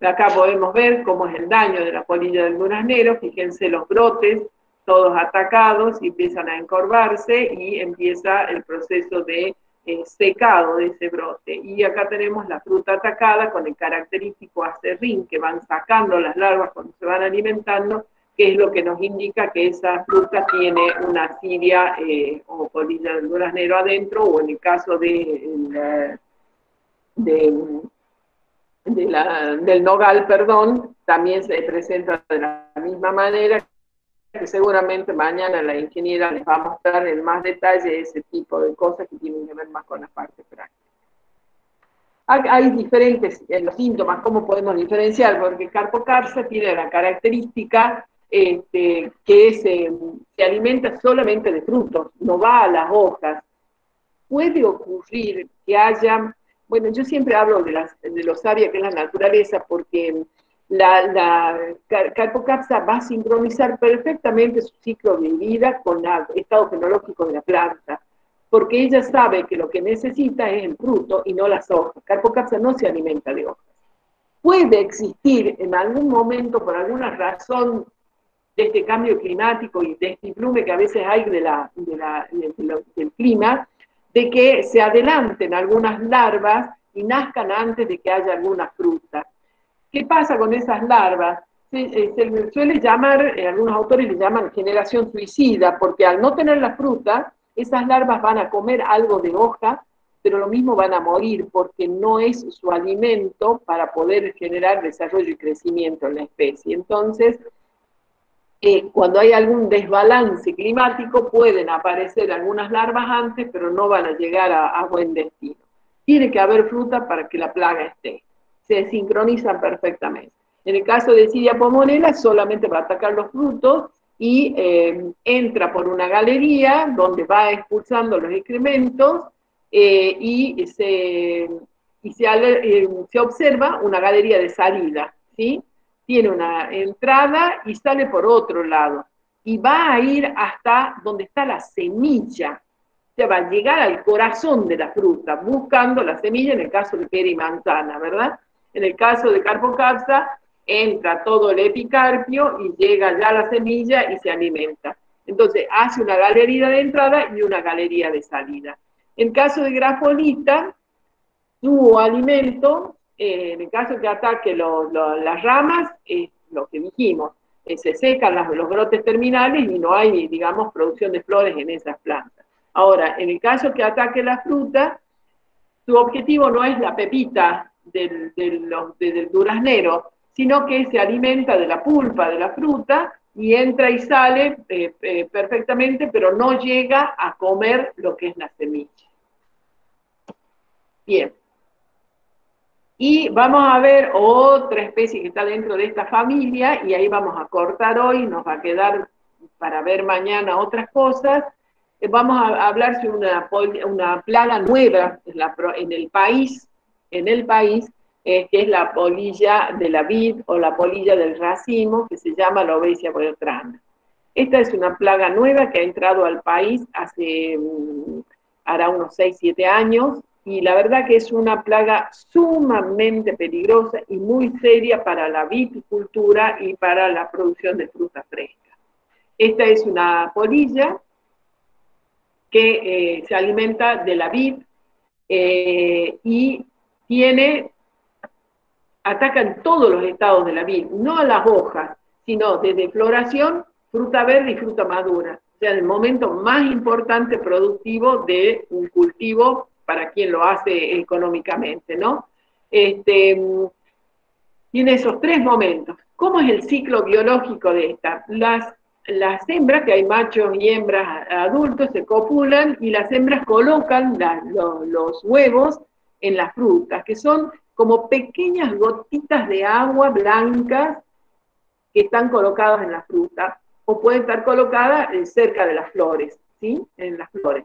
Acá podemos ver cómo es el daño de la polilla del duraznero, fíjense los brotes, todos atacados, y empiezan a encorvarse y empieza el proceso de eh, secado de ese brote. Y acá tenemos la fruta atacada con el característico acerrín que van sacando las larvas cuando se van alimentando, que es lo que nos indica que esa fruta tiene una ciria eh, o polilla del duraznero adentro, o en el caso de, de, del nogal, perdón, también se presenta de la misma manera que seguramente mañana la ingeniera les va a mostrar en más detalle ese tipo de cosas que tienen que ver más con la parte práctica. Hay diferentes los síntomas, ¿cómo podemos diferenciar? Porque carpocarsa tiene la característica este, que se, se alimenta solamente de frutos, no va a las hojas. Puede ocurrir que haya, bueno, yo siempre hablo de, las, de lo sabia que es la naturaleza, porque la, la carpocapsa va a sincronizar perfectamente su ciclo de vida con el estado fenológico de la planta, porque ella sabe que lo que necesita es el fruto y no las hojas. Carpocapsa no se alimenta de hojas. Puede existir en algún momento, por alguna razón, de este cambio climático y de este plume que a veces hay de la, del clima, de que se adelanten algunas larvas y nazcan antes de que haya alguna fruta. ¿Qué pasa con esas larvas? Se, eh, suele llamar, eh, algunos autores le llaman generación suicida, porque al no tener la fruta, esas larvas van a comer algo de hoja, pero lo mismo van a morir porque no es su alimento para poder generar desarrollo y crecimiento en la especie. Entonces, eh, cuando hay algún desbalance climático, pueden aparecer algunas larvas antes, pero no van a llegar a buen destino. Tiene que haber fruta para que la plaga esté se sincronizan perfectamente. En el caso de Sidia pomonela, solamente va a atacar los frutos y eh, entra por una galería donde va expulsando los excrementos eh, y, se, y se, eh, se, observa una galería de salida, ¿sí? Tiene una entrada y sale por otro lado. Y va a ir hasta donde está la semilla. O sea, va a llegar al corazón de la fruta, buscando la semilla en el caso de pera y manzana, ¿verdad? En el caso de Carpocapsa, entra todo el epicarpio y llega ya la semilla y se alimenta. Entonces, hace una galería de entrada y una galería de salida. En caso de grafolita, su alimento, eh, en el caso que ataque las ramas, es lo que dijimos, eh, se secan los brotes terminales y no hay, digamos, producción de flores en esas plantas. Ahora, en el caso que ataque la fruta, su objetivo no es la pepita del, duraznero, sino que se alimenta de la pulpa de la fruta y entra y sale eh, perfectamente, pero no llega a comer lo que es la semilla. Bien. Y vamos a ver otra especie que está dentro de esta familia, y ahí vamos a cortar hoy, nos va a quedar para ver mañana otras cosas. Eh, vamos a hablar sobre una, una plaga nueva en el país, en el país, que es la polilla de la vid o la polilla del racimo, que se llama la obesia boyotrana. Esta es una plaga nueva que ha entrado al país hace, mm, hará unos 6, 7 años, y la verdad que es una plaga sumamente peligrosa y muy seria para la viticultura y para la producción de fruta fresca. Esta es una polilla que eh, se alimenta de la vid eh, y tiene atacan todos los estados de la vid, no a las hojas, sino desde floración, fruta verde y fruta madura. O sea, el momento más importante productivo de un cultivo para quien lo hace económicamente, ¿no? Este, tiene esos tres momentos. ¿Cómo es el ciclo biológico de esta? Las, las hembras, que hay machos y hembras adultos, se copulan y las hembras colocan los huevos en las frutas, que son como pequeñas gotitas de agua blancas que están colocadas en la fruta o pueden estar colocadas cerca de las flores, ¿sí? En las flores.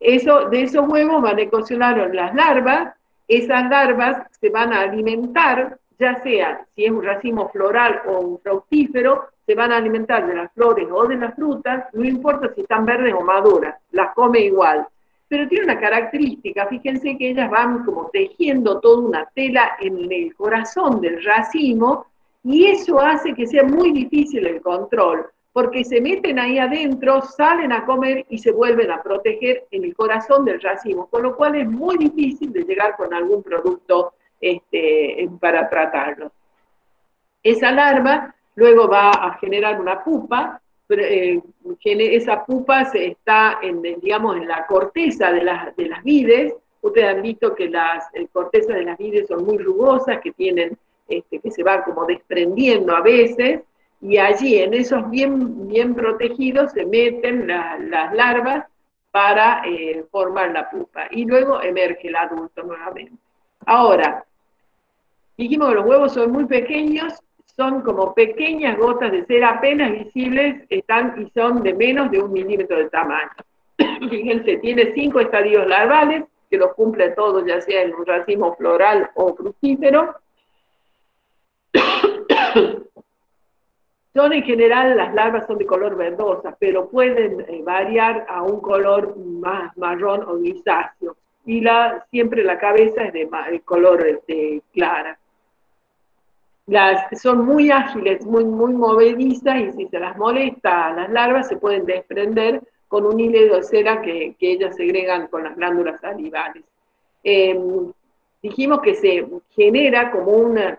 Eso, de esos huevos van a eclosionar las larvas, esas larvas se van a alimentar, ya sea si es un racimo floral o un fructífero, se van a alimentar de las flores o de las frutas, no importa si están verdes o maduras, las come igual. Pero tiene una característica, fíjense que ellas van como tejiendo toda una tela en el corazón del racimo y eso hace que sea muy difícil el control, porque se meten ahí adentro, salen a comer y se vuelven a proteger en el corazón del racimo, con lo cual es muy difícil de llegar con algún producto este, para tratarlo. Esa larva luego va a generar una pupa eh, esa pupa está en, digamos, en la corteza de las, de las vides. Ustedes han visto que las cortezas de las vides son muy rugosas, que tienen, este, que se van como desprendiendo a veces, y allí en esos bien, bien protegidos se meten las larvas para eh, formar la pupa, y luego emerge el adulto nuevamente. Ahora, dijimos que los huevos son muy pequeños, son como pequeñas gotas de cera apenas visibles, están y son de menos de un milímetro de tamaño. Fíjense, tiene cinco estadios larvales, que los cumple todos, ya sea en un racimo floral o fructífero. son en general, las larvas son de color verdosa, pero pueden eh, variar a un color más marrón o grisáceo. Y la, siempre la cabeza es de, color este, clara las, son muy ágiles, muy, muy movedizas y si se las molesta las larvas se pueden desprender con un hilo de cera que, que ellas segregan con las glándulas salivales. Em, dijimos que se genera como una,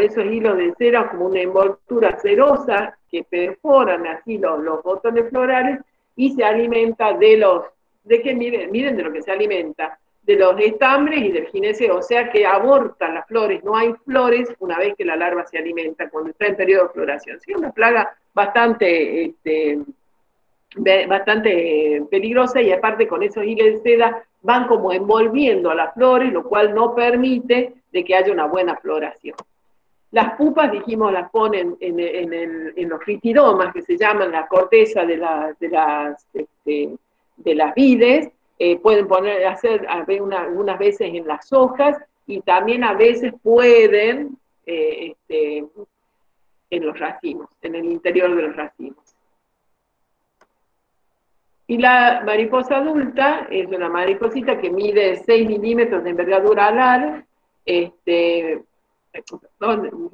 esos hilos de cera, como una envoltura cerosa que perforan así los, botones florales y se alimenta de los, de que miren, miren de lo que se alimenta, de los estambres y del gineceo, o sea que abortan las flores, no hay flores una vez que la larva se alimenta, cuando está en periodo de floración. es una plaga bastante, este, bastante peligrosa y aparte con esos hilos de seda van como envolviendo a las flores, lo cual no permite de que haya una buena floración. Las pupas, dijimos, las ponen en, los ritidomas, que se llaman la corteza de, de, las, este, de las vides, eh, pueden poner, hacer algunas veces en las hojas y también a veces pueden eh, este, en los racimos, en el interior de los racimos. Y la mariposa adulta es una mariposita que mide 6 milímetros de envergadura alar, este,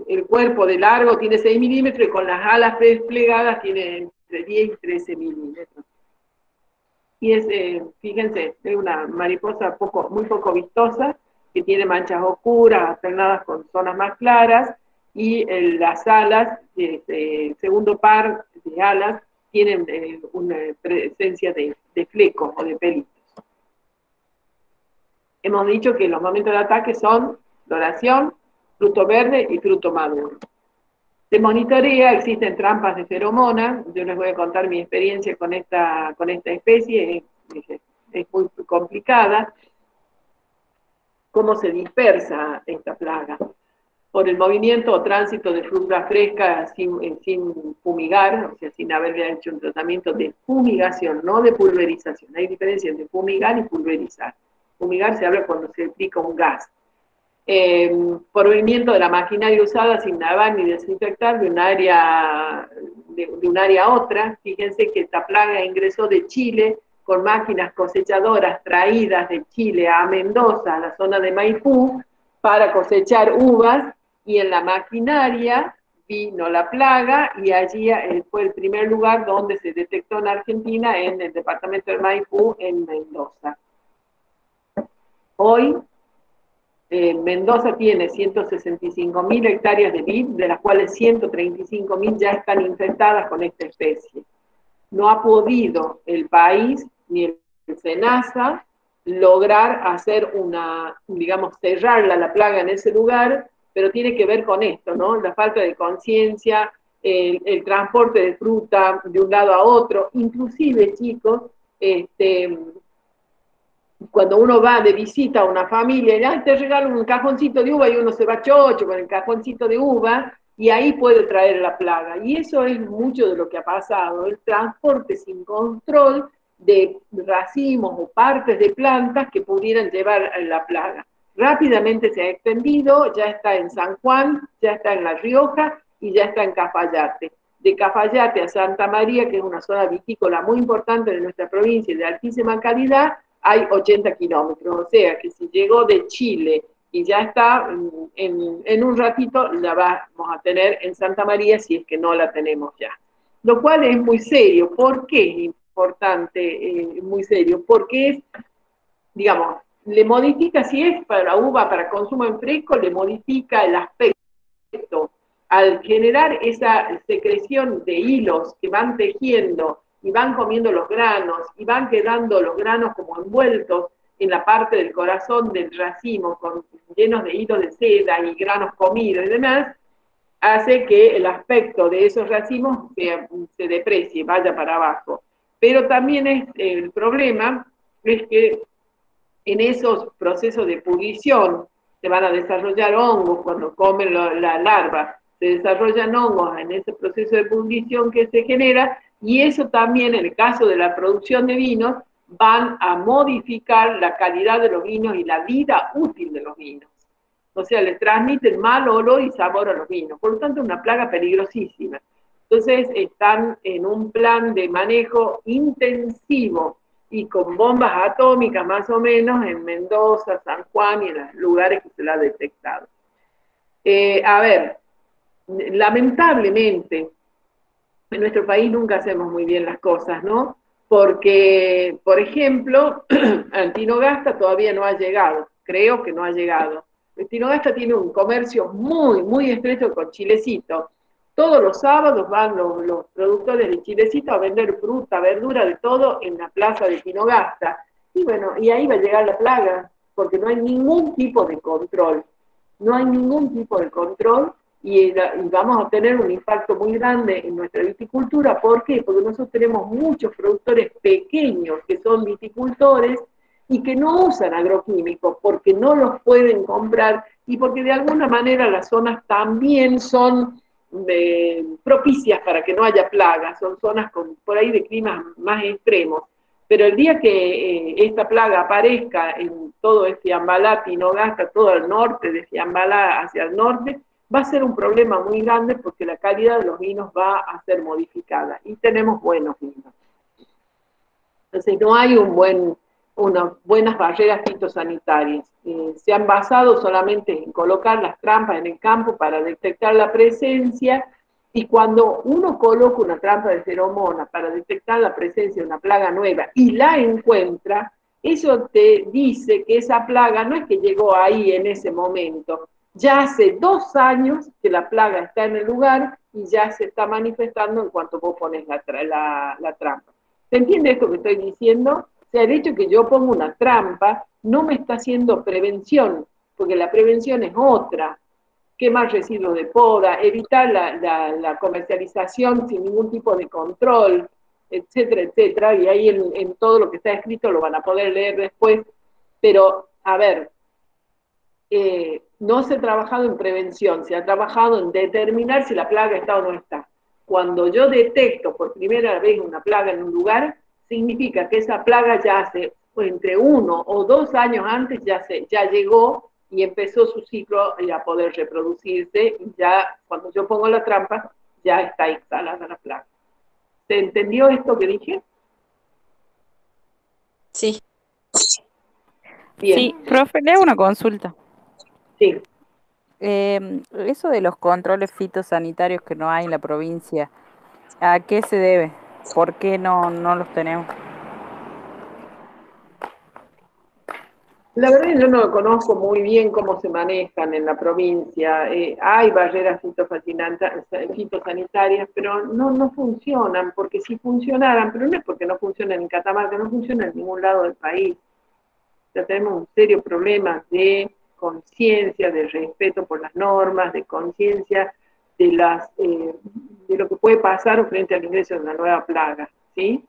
el cuerpo de largo tiene 6 milímetros y con las alas desplegadas tiene entre 10 y 13 milímetros y es, eh, fíjense, es una mariposa poco, muy poco vistosa, que tiene manchas oscuras, alternadas con zonas más claras, y las alas, el este, segundo par de alas, tienen eh, una presencia de, de flecos o de pelitos. Hemos dicho que los momentos de ataque son floración, fruto verde y fruto maduro. Se monitorea, existen trampas de feromona, yo les voy a contar mi experiencia con esta, con esta especie, es, muy complicada. ¿Cómo se dispersa esta plaga? Por el movimiento o tránsito de fruta fresca sin, eh, sin fumigar, o sea, sin haberle hecho un tratamiento de fumigación, no de pulverización. Hay diferencia entre fumigar y pulverizar. Fumigar se habla cuando se aplica un gas eh, por movimiento de la maquinaria usada sin lavar ni desinfectar de un área, de, un área a otra. Fíjense que esta plaga ingresó de Chile con máquinas cosechadoras traídas de Chile a Mendoza, a la zona de Maipú, para cosechar uvas, y en la maquinaria vino la plaga y allí eh, fue el primer lugar donde se detectó en Argentina, en el departamento de Maipú, en Mendoza. Hoy eh, Mendoza tiene 165 mil hectáreas de vid, de las cuales 135 mil ya están infectadas con esta especie. No ha podido el país ni el SENASA lograr hacer una, digamos, cerrarla la plaga en ese lugar, pero tiene que ver con esto, ¿no? La falta de conciencia, el, el, transporte de fruta de un lado a otro, inclusive, chicos, este, cuando uno va de visita a una familia, ya te regalan un cajoncito de uva y uno se va chocho con el cajoncito de uva y ahí puede traer la plaga. Y eso es mucho de lo que ha pasado, el transporte sin control de racimos o partes de plantas que pudieran llevar la plaga. Rápidamente se ha extendido, ya está en San Juan, ya está en La Rioja y ya está en Cafayate. De Cafayate a Santa María, que es una zona vitícola muy importante de nuestra provincia y de altísima calidad, hay 80 kilómetros. O sea que si llegó de Chile y ya está, en, un ratito la vamos a tener en Santa María si es que no la tenemos ya. Lo cual es muy serio. ¿Por qué es importante, eh, muy serio? Porque es, digamos, le modifica, si es para uva, para consumo en fresco, le modifica el aspecto. Al generar esa secreción de hilos que van tejiendo y van comiendo los granos y van quedando los granos como envueltos en la parte del corazón del racimo, con, llenos de hilos de seda y granos comidos y demás, hace que el aspecto de esos racimos se, se deprecie, vaya para abajo. Pero también es el problema es que en esos procesos de pudrición se van a desarrollar hongos cuando comen la larva, se desarrollan hongos en ese proceso de pudrición que se genera y eso también, en el caso de la producción de vinos, van a modificar la calidad de los vinos y la vida útil de los vinos. O sea, le transmiten mal olor y sabor a los vinos. Por lo tanto, es una plaga peligrosísima. Entonces, están en un plan de manejo intensivo y con bombas atómicas más o menos en Mendoza, San Juan y en los lugares que se la ha detectado. Eh, a ver, lamentablemente, en nuestro país nunca hacemos muy bien las cosas, ¿no? Porque, por ejemplo, Antinogasta todavía no ha llegado, creo que no ha llegado. Antinogasta tiene un comercio muy, muy estrecho con Chilecito. Todos los sábados van los, productores de Chilecito a vender fruta, verdura, de todo en la plaza de Tinogasta. Y bueno, y ahí va a llegar la plaga, porque no hay ningún tipo de control. No hay ningún tipo de control y, vamos a tener un impacto muy grande en nuestra viticultura. ¿Por qué? Porque nosotros tenemos muchos productores pequeños que son viticultores y que no usan agroquímicos porque no los pueden comprar y porque de alguna manera las zonas también son eh, propicias para que no haya plagas, son zonas con, por ahí de climas más extremos. Pero el día que eh, esta plaga aparezca en todo este Fiambalá, gasta todo el norte de Fiambalá hacia el norte, va a ser un problema muy grande porque la calidad de los vinos va a ser modificada y tenemos buenos vinos. Entonces no hay un buen, unas buenas barreras fitosanitarias. Eh, se han basado solamente en colocar las trampas en el campo para detectar la presencia y cuando uno coloca una trampa de feromona para detectar la presencia de una plaga nueva y la encuentra, eso te dice que esa plaga no es que llegó ahí en ese momento, ya hace dos años que la plaga está en el lugar y ya se está manifestando en cuanto vos pones la, la, trampa. ¿Se entiende esto que estoy diciendo? O sea, el hecho que yo pongo una trampa no me está haciendo prevención, porque la prevención es otra. quemar residuos de poda, evitar la, comercialización sin ningún tipo de control, etcétera, etcétera, y ahí en, todo lo que está escrito lo van a poder leer después, pero a ver, eh, no se ha trabajado en prevención, se ha trabajado en determinar si la plaga está o no está. Cuando yo detecto por primera vez una plaga en un lugar, significa que esa plaga ya hace entre uno o dos años antes ya, se, ya llegó y empezó su ciclo a poder reproducirse y ya cuando yo pongo la trampa ya está instalada la plaga. ¿Se entendió esto que dije? Sí. Bien. Sí, profe, le hago una consulta. Sí. Eh, eso de los controles fitosanitarios que no hay en la provincia, ¿a qué se debe? ¿Por qué no, no los tenemos? La verdad yo no conozco muy bien cómo se manejan en la provincia. Eh, hay barreras fitosanitarias, pero no, no funcionan, porque si funcionaran, pero no es porque no funcionan en Catamarca, no funcionan en ningún lado del país. Ya tenemos un serio problema de conciencia, de respeto por las normas, de conciencia de eh, de lo que puede pasar frente al ingreso de una nueva plaga, ¿sí?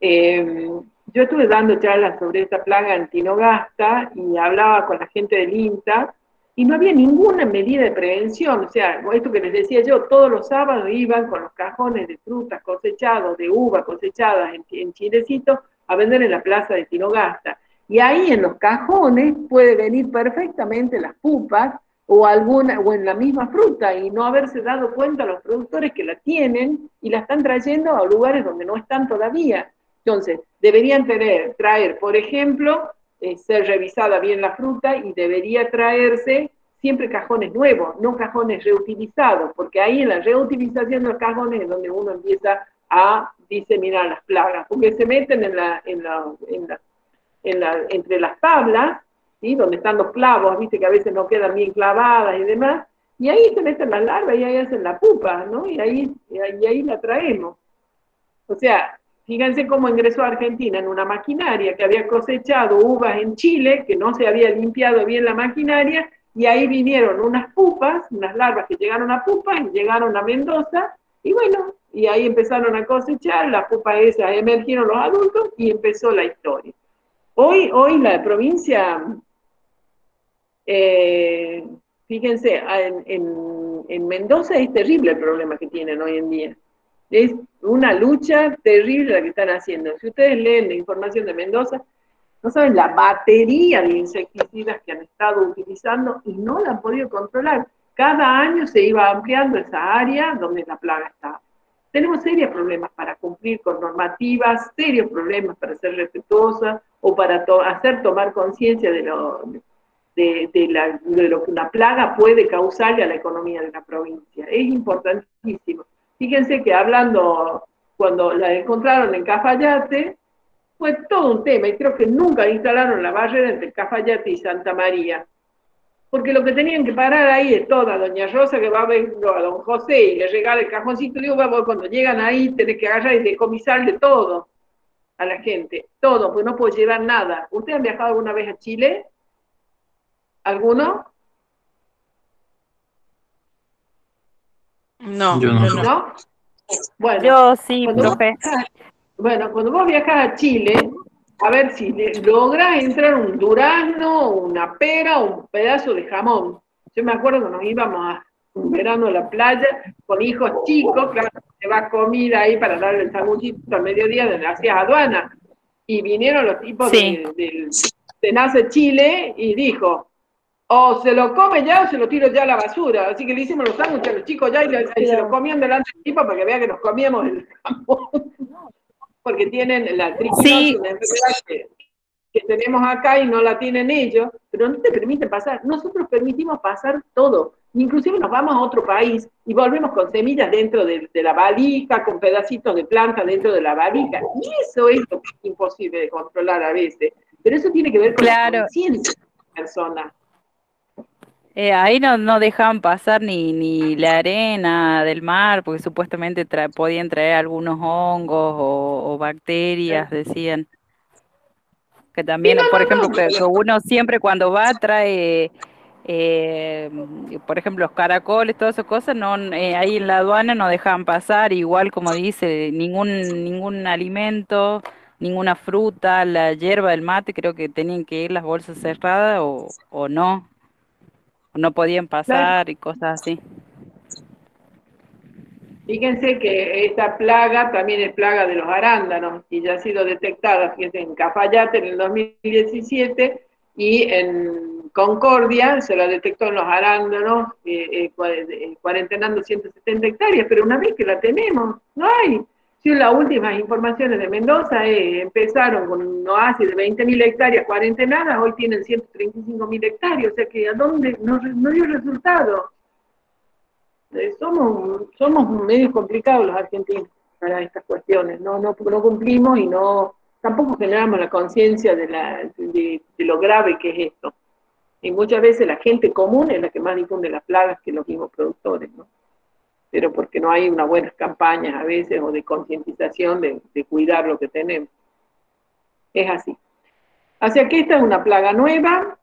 Eh, yo estuve dando charlas sobre esta plaga antinogasta y hablaba con la gente del INTA y no había ninguna medida de prevención. O sea, esto que les decía yo, todos los sábados iban con los cajones de frutas cosechados, de uva cosechadas en, en Chilecito, a vender en la plaza de Tinogasta. Y ahí en los cajones puede venir perfectamente las pupas o alguna o en la misma fruta y no haberse dado cuenta los productores que la tienen y la están trayendo a lugares donde no están todavía. Entonces, deberían tener, traer, por ejemplo, eh, ser revisada bien la fruta y debería traerse siempre cajones nuevos, no cajones reutilizados, porque ahí en la reutilización de los cajones es donde uno empieza a diseminar las plagas, porque se meten en la, en la, en la, entre las tablas, ¿sí? donde están los clavos, viste que a veces no quedan bien clavadas y demás, y ahí se meten las larvas y ahí hacen la pupa, ¿no? Y ahí, y ahí la traemos. O sea, Fíjense cómo ingresó a Argentina en una maquinaria que había cosechado uvas en Chile, que no se había limpiado bien la maquinaria, y ahí vinieron unas pupas, unas larvas que llegaron a pupas y llegaron a Mendoza, y bueno, y ahí empezaron a cosechar, las pupas esas emergieron los adultos y empezó la historia. Hoy, hoy la provincia, eh, fíjense, en, en Mendoza es terrible el problema que tienen hoy en día. Es una lucha terrible la que están haciendo. Si ustedes leen la información de Mendoza, no saben la batería de insecticidas que han estado utilizando y no la han podido controlar. Cada año se iba ampliando esa área donde la plaga estaba. Tenemos serios problemas para cumplir con normativas, serios problemas para ser respetuosas o para hacer tomar conciencia de lo, de, de lo que una plaga puede causarle a la economía de la provincia. Es importantísimo. Fíjense que hablando, cuando la encontraron en Cafayate, fue todo un tema, y creo que nunca instalaron la barrera entre Cafayate y Santa María. Porque lo que tenían que parar ahí es toda Doña Rosa que va a ver a Don José y le regala el cajoncito de uva, cuando llegan ahí tenés que agarrar y decomisarle todo a la gente, todo, pues no puedo llevar nada. ¿Ustedes han viajado alguna vez a Chile? ¿Alguno? No, yo no. Bueno, yo sí, profe. bueno, cuando vos viajas a Chile, a ver si logras entrar un durazno, una pera o un pedazo de jamón. Yo me acuerdo que nos íbamos a un verano a la playa con hijos chicos, claro, se va comida ahí para darle el sanguchito al mediodía de hacías aduana. Y vinieron los tipos de, de Nace Chile y dijo, o se lo come ya o se lo tiro ya a la basura. Así que le hicimos los sándwiches a los chicos ya y, se lo comían delante del tipo para que vea que nos comíamos el campo. Porque tienen la triquinosis, una enfermedad que, tenemos acá y no la tienen ellos, pero no te permiten pasar. Nosotros permitimos pasar todo. Inclusive nos vamos a otro país y volvemos con semillas dentro de, la valija, con pedacitos de planta dentro de la valija. Y eso es lo que es imposible de controlar a veces. Pero eso tiene que ver con la conciencia de la persona. Eh, ahí no, no dejaban pasar ni, ni la arena del mar, porque supuestamente podían traer algunos hongos o, bacterias, decían. Que también, por ejemplo, que uno siempre cuando va trae eh, por ejemplo, los caracoles, todas esas cosas, no, eh, ahí en la aduana no dejaban pasar, igual como dice, ningún, ningún alimento, ninguna fruta, la hierba del mate, creo que tenían que ir las bolsas cerradas o, o no, no podían pasar y cosas así. Fíjense que esta plaga también es plaga de los arándanos y ya ha sido detectada, fíjense, en Cafayate en el 2017 y en Concordia se la detectó en los arándanos, eh, eh, eh cuarentenando 170 hectáreas, pero una vez que la tenemos, no hay. Si las últimas informaciones de Mendoza empezaron con un oasis de 20.000 hectáreas cuarentenadas, hoy tienen 135.000 hectáreas, o sea que a dónde no, dio resultado. Eh, somos, somos medio complicados los argentinos para estas cuestiones, no, cumplimos y no tampoco generamos la conciencia de, de, lo grave que es esto. Y muchas veces la gente común es la que más difunde las plagas que los mismos productores, ¿no? Pero porque no hay unas buenas campañas a veces o de concientización de, de, cuidar lo que tenemos. Es así. Así que esta es una plaga nueva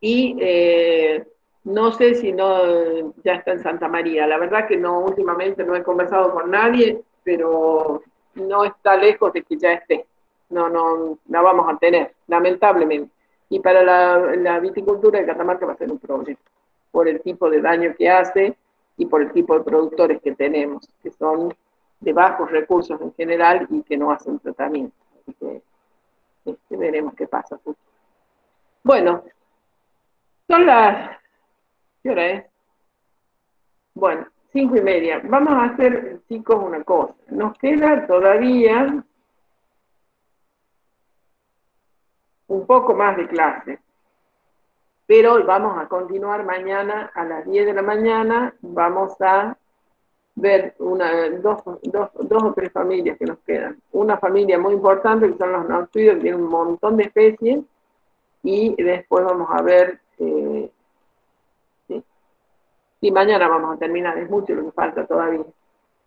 y eh, no sé si no ya está en Santa María. La verdad que no, últimamente no he conversado con nadie, pero no está lejos de que ya esté. No, no, la vamos a tener, lamentablemente. Y para la, viticultura de Catamarca va a ser un problema, por el tipo de daño que hace y por el tipo de productores que tenemos, que son de bajos recursos en general y que no hacen tratamiento. Así que este, veremos qué pasa. Bueno, son las ¿Qué hora es? Bueno, cinco y media. Vamos a hacer, chicos, una cosa. Nos queda todavía un poco más de clase. Pero vamos a continuar mañana a las 10 de la mañana. Vamos a ver dos, o tres familias que nos quedan. Una familia muy importante que son los nortuidos, que tienen un montón de especies. Y después vamos a ver eh, y mañana vamos a terminar, es mucho lo que falta todavía.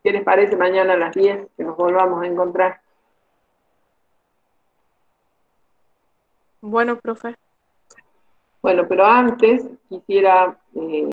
¿Qué les parece mañana a las 10 que nos volvamos a encontrar? Bueno, profe. Bueno, pero antes quisiera... Eh,